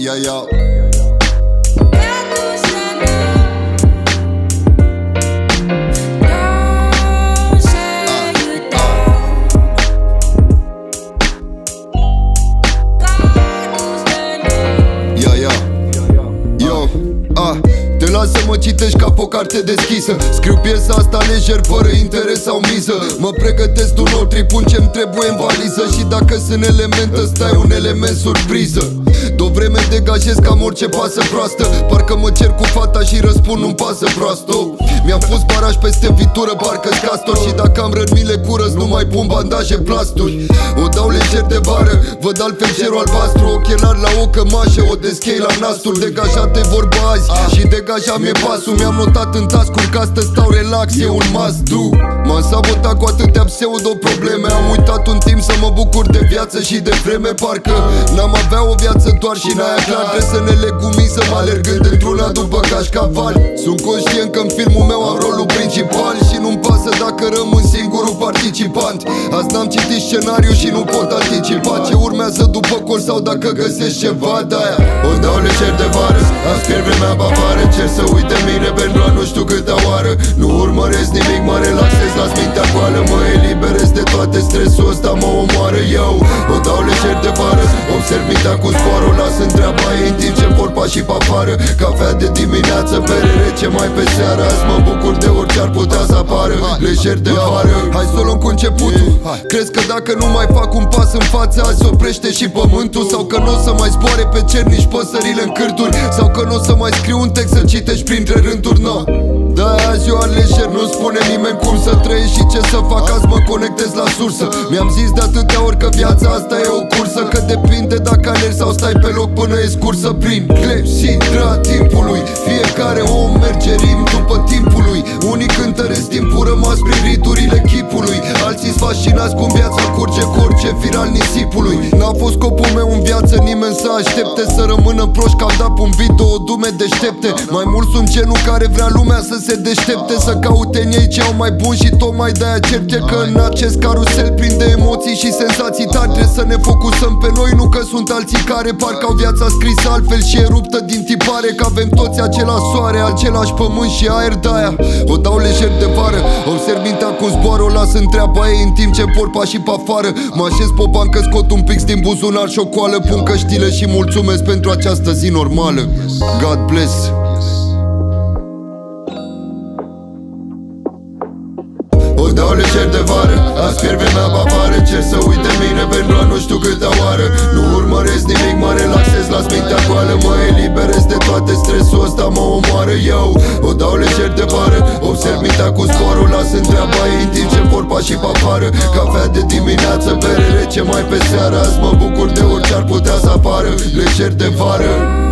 yeah, yeah. Mă citești ca pe o carte deschisă. Scriu piesa asta lejer, fără interes sau miză. Mă pregătesc un nou trip, pun ce-mi trebuie în valiză. Și dacă sunt elemente, ăsta e un element surpriză. De o vreme degajez cam orice pasă proastă. Parcă mă cer cu fata și răspund nu-mi pasă proastă. Mi-am pus baraj peste vitură, parcă castor. Și dacă am rănile curăț, nu mai pun bandaje plasturi. O dau lejer de vară, văd altfel cerul albastru. Ochelari la o cămașă, o deschei la nastul. Degajate vorba azi și degaja mi-e pasul Mi-am notat în tascuri ca să stau relax, e un must do. M-am sabotat cu atâtea pseudo probleme Am uitat un timp să mă bucur de viață și de vreme Parcă n-am avea o viață doar și n-aia clar. Trebuie să ne legumi să mă alergând într-una după cașcaval. Sunt conștient că în filmul meu am rolul principal Și nu-mi pasă dacă rămân singurul participant. Azi n-am citit scenariu și nu pot anticipa Ce urmează după col sau dacă găsesc ceva de-aia. O dau lejer de vară, azi pierd vremea bavară. Cer să uite mine pentru a nu știu câta oară. Nu urmăresc nimic, mă relaxez, las mintea goală Mă eliberez de toate stresul ăsta mă omoară eu. O dau lejer de vară, observ mintea cu sporul Las întreaba ei în timp ce por pașii pe afară. Cafea de dimineață, bere rece mai pe seară Azi mă bucur de orice ar putea să apară Lejer de vară Hai să o luăm cu începutul. Crezi că dacă nu mai fac un pas în față Azi oprește și pământul? Sau că nu o să mai zboare pe cer nici păsările în cârturi Sau că nu o să mai scriu un text să citești printre rânduri? No. Da, azi eu lejer, nu spune nimeni cum să trăiești și ce să fac Azi mă conectez la sursă. Mi-am zis de atâtea ori că viața asta e o cursă Că depinde dacă alergi sau stai pe loc până e scursă Prin clepsidra timpului. Fiecare om merge rim după timpul lui Unii cântăresc timpul rămas prin riturile chipului Alții fascinați cum viața curge cu orice fir al nisipului. N-a fost scopul meu în viață nimeni să aștepte Să rămână proști că am dat un beat două dume deștepte. Mai mult sunt genul care vrea lumea să se deștepte Să caute în ei ce au mai bun și tocmai de-aia certe Că în acest carusel prinde emoții și senzații tari Trebuie să ne focusăm pe noi, nu că sunt alții care Parcă au viața scrisă altfel și e ruptă din tipare Că avem toți același soare, același pământ și aer de-aia. O dau lejer de vară, observ mintea cum zboară O las întreaba ei în timp ce por pașii pe afară. Mă așez pe o bancă, scot un pix din buzunar și o coală Pun căștile și mulțumesc pentru această zi normală. God bless. O dau lejer de vară Azi pierd vremea bavară Cer să uite mine pentru a nu știu câta oară. Nu urmăresc nimic, mă relaxez, las mintea goală Mă eliberez de toate stresul ăsta mă omoară eu. O dau lejer de vară Observ mintea cu sporul Las întreaba ei în timp ce por pașii pe afară. Cafea de dimineață, bere rece mai pe seară Azi mă bucur de orice ar putea să apară. Lejer de vară